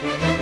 Música